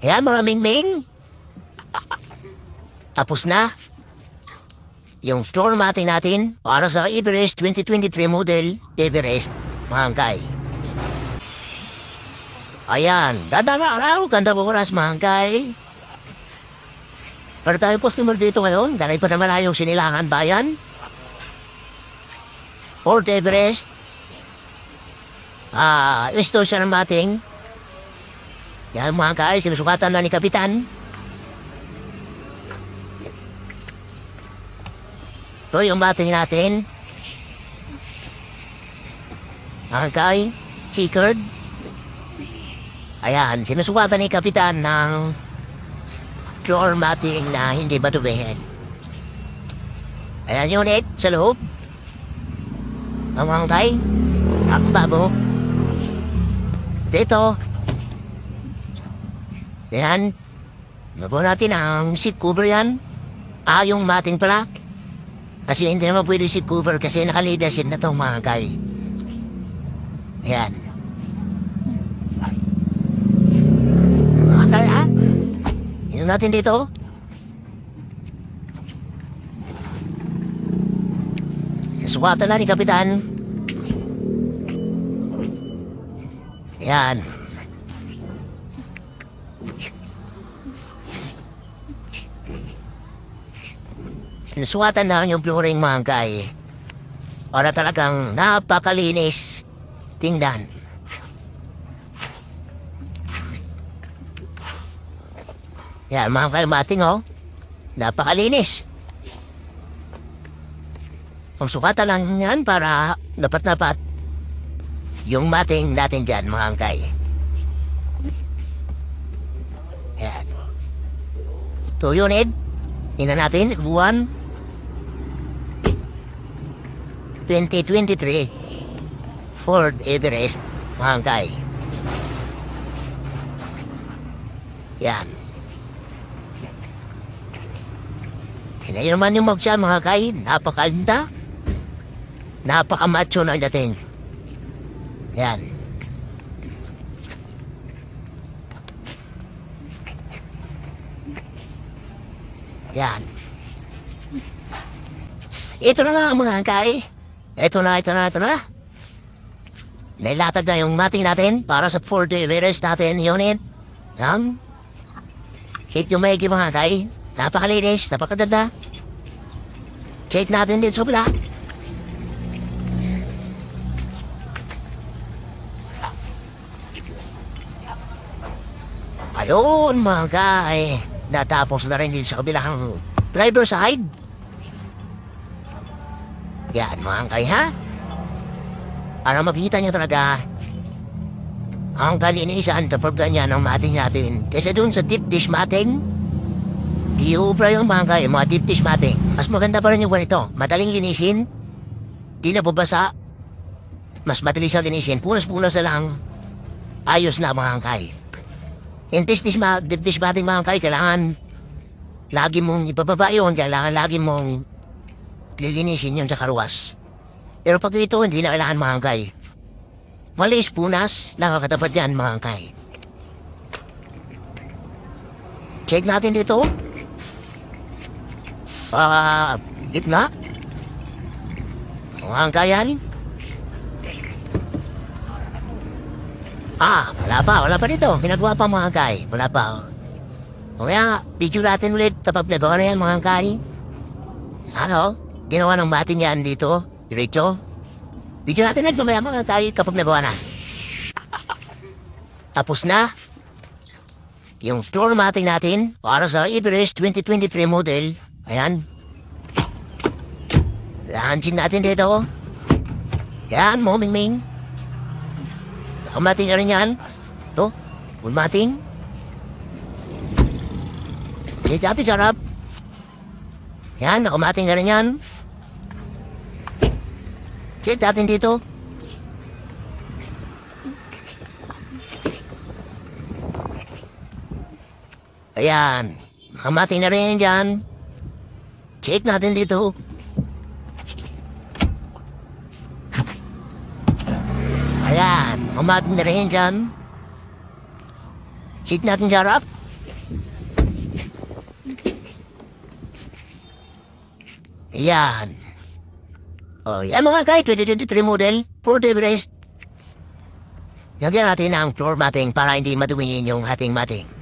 Ayan mga Mingming. Tapos na. Yung floor matting natin para sa Everest 2023 model Everest, mga angkay. Ayan, ganda na araw, ganda po oras mga angkay. Pero tayo customer dito ngayon, ganay pa naman yung sinilangan bayan. Fort Everest. Ah, isto siya ng mating. Yan mga angkay, sinusukatan na ni Kapitan. Ito yung mating natin. Ang kay, chickered. Ayan, sinusukatan ni Kapitan ng floor matting na hindi batubihin. Ayan unit sa loob. Ang mga kay, ang babo. Dito. Ayan. Nabuo natin ang seat cover yan. Ah, yung mating pala. Kasi hindi naman pwede seat cover kasi naka-leadership na itong mga kay. Ayan. Kaya, Inom natin dito. Suwatan na ni Kapitan. Yan. Sinusuwatan na yung flooring mga kay. Para talagang napakalinis tingnan. Yan, mga kaimating, oh. Napakalinis. Kung sukatan lang yan para dapat-dapat yung mating natin dyan, mga angkay. Two unit. Tingnan natin, buwan. 2023 Ford Everest, mga angkay. Yan. Kaya naman yung magsiya mga kay, napakaganda. Napakamacho na dating. Yan. Yan. Ito na nga mga kay. Ito na, ito na, ito na. Nailatag na yung mating natin para sa Ford Everest natin unit. Yan. Check yung may mga kay. Napakalinis, napakaganda. Check natin din sa bala. Ayun mga kay. Natapos na rin din sa kabilang driver side. Yan mga kay ha. Para makita niyo talaga ang kalinisan kapag ganyan ang mating natin. Kasi dun sa deep dish mating, Di ubra yung mga kaya, mga deep dish mating. Mas maganda pa rin yung ganito. Madaling linisin. Di na bubasa. Mas madali siyang linisin. Punas-punas na lang. Ayos na mga kay. Yung dish, ma deep dish mating mga kay, kailangan lagi mong ibababa yun. Kailangan lagi mong lilinisin yun sa karuwas. Pero pag ito, hindi na kailangan mga kay. Malis punas, nakakatapat yan mga kay. Check natin dito. Ah, gitna. Ang kayan. Ah, wala pa, wala pa dito. Ginagawa pa mga kay. Wala pa. O kaya, video natin ulit kapag nagawa na yan mga kay. Ano? Ginawa ng matin yan dito. Diretso. Video natin ulit mamaya mga kay kapag nagawa na. Tapos na. Yung floor matting natin para sa Everest 2023 model. Ayan. Lahansin natin dito. Yan, mo, Kumating na rin yan. Ito, kumating. Sige natin, sarap. Yan, nakumating na rin yan. Check natin dito. Ayan. Kumating na rin dyan. Check natin dito. Ayan, Umatin na rin dyan. Sit natin sa harap. Yan. O, yan mga kay 2023 model, Ford Everest. Lagyan natin ang floor matting para hindi madumihin yung ating matting.